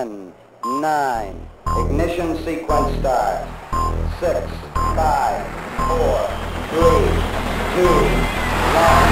10, 9, ignition sequence start. 6, 5, 4, 3, 2, 1.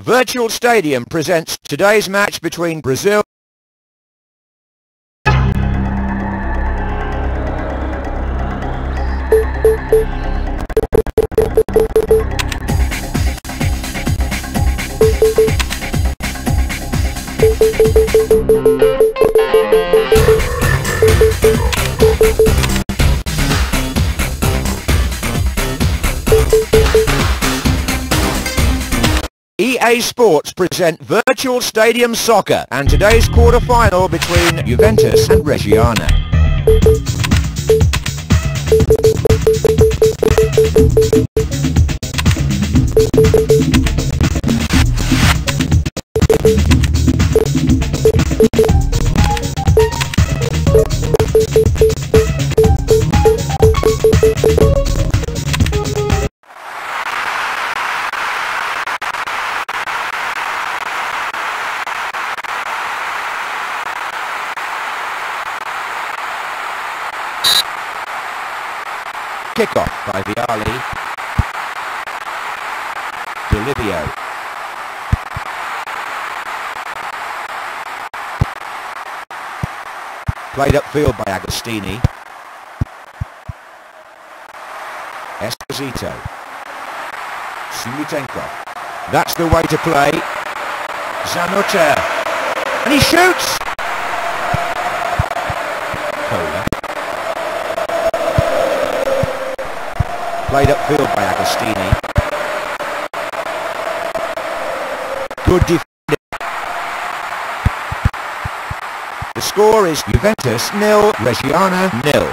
Virtual Stadium presents today's match between Brazil EA Sports present Virtual Stadium Soccer and today's quarter-final between Juventus and Reggiana. By Delivio. Played upfield by Agostini. Esposito. Simutenkov. That's the way to play. Zanuta. And he shoots! Kohler. Played upfield by Agostini. Good defending. The score is Juventus nil, Reggiana nil.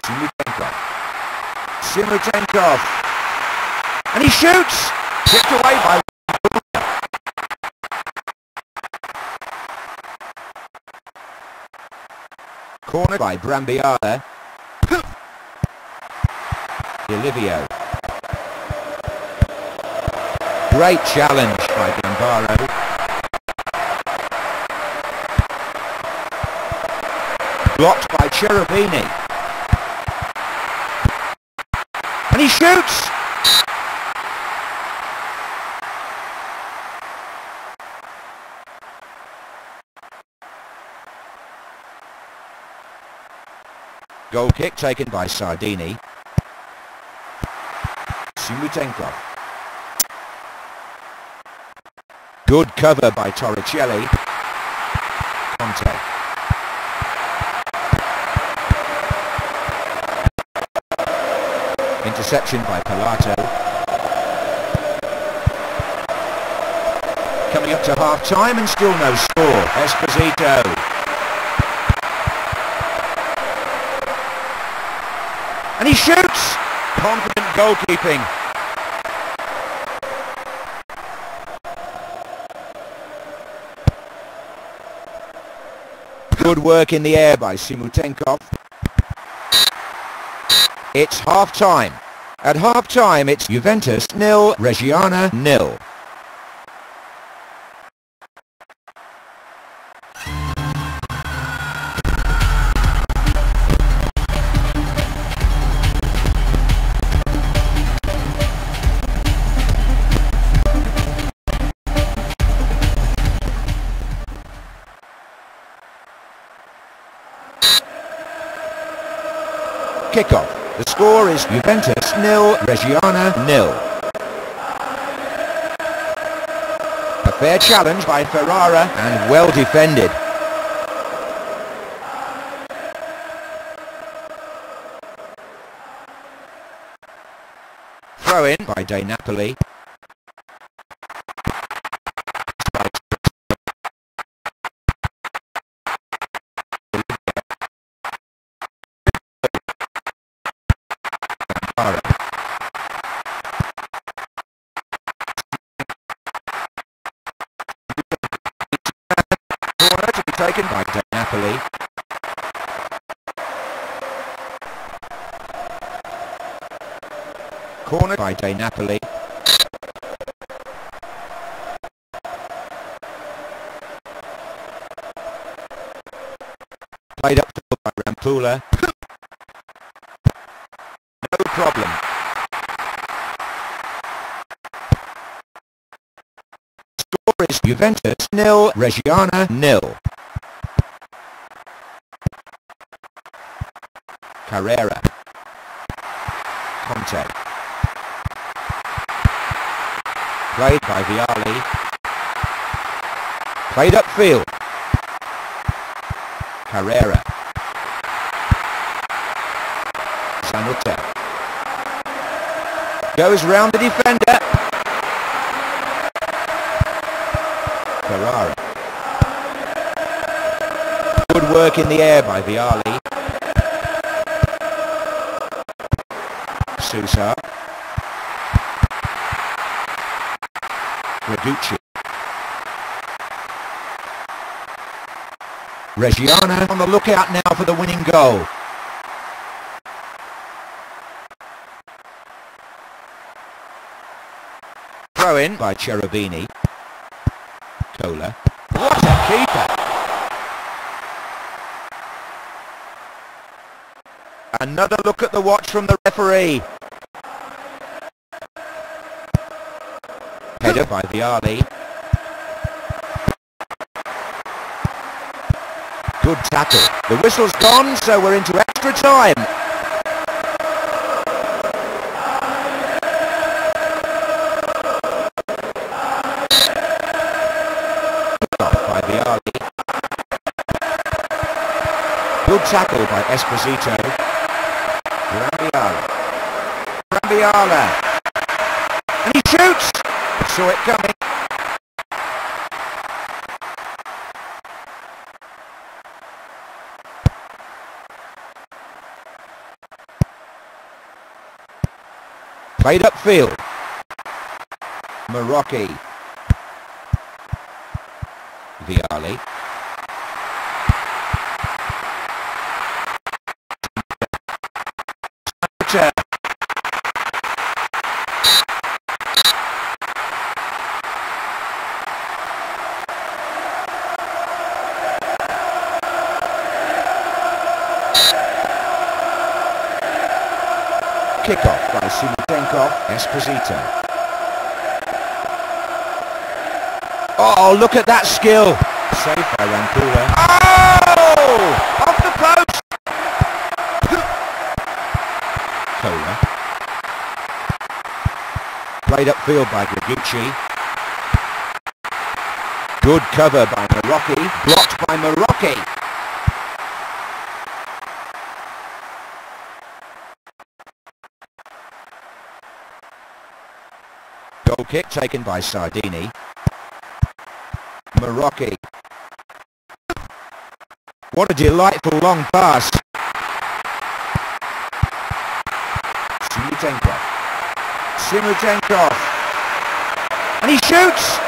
Simutenkov. Simutenkov. And he shoots! Tipped away by Corner by Brambilla. Olivio. Great challenge by Gambaro. Blocked by Cherubini. And he shoots! Goal kick taken by Sardini. Good cover by Torricelli. Conte. Interception by Pilato. Coming up to half-time and still no score. Esposito. And he shoots! Confident goalkeeping. Good work in the air by Simutenkov. It's half-time. At half-time, it's Juventus nil, Reggiana nil. Kickoff. The score is Juventus nil, Reggiana nil. A fair challenge by Ferrara and well defended. Throw in by De Napoli. Taken by De Napoli. Corner by De Napoli. Played up by Rampulla. No problem. Score is Juventus nil, Reggiana nil. Carrera. Conte. Played by Vialli. Played upfield. Carrera. Zanuta. Goes round the defender. Ferrara. Good work in the air by Vialli. Sousa. Reducci. Reggiana on the lookout now for the winning goal. Throw in by Cherubini. Cola. What a keeper! Another look at the watch from the referee. Header by Vialli. Good tackle. The whistle's gone, so we're into extra time. By Vialli. Good tackle by Esposito. Brambilla. Brambilla. Saw it coming. Played upfield. Marocchi. Vialli. Kickoff by Simutenkov, Esposito. Oh, look at that skill. Saved by Rampulla. Oh! Off the post! Cola. Played upfield by Gregucci. Good cover by Marocchi. Blocked by Marocchi. Goal kick taken by Sardini. Marocchi. What a delightful long pass. Simutenkov. Simutenkov. And he shoots!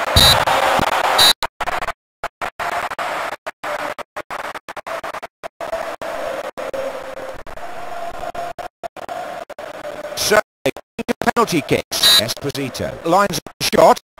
Penalty kicks. Esposito lines shot.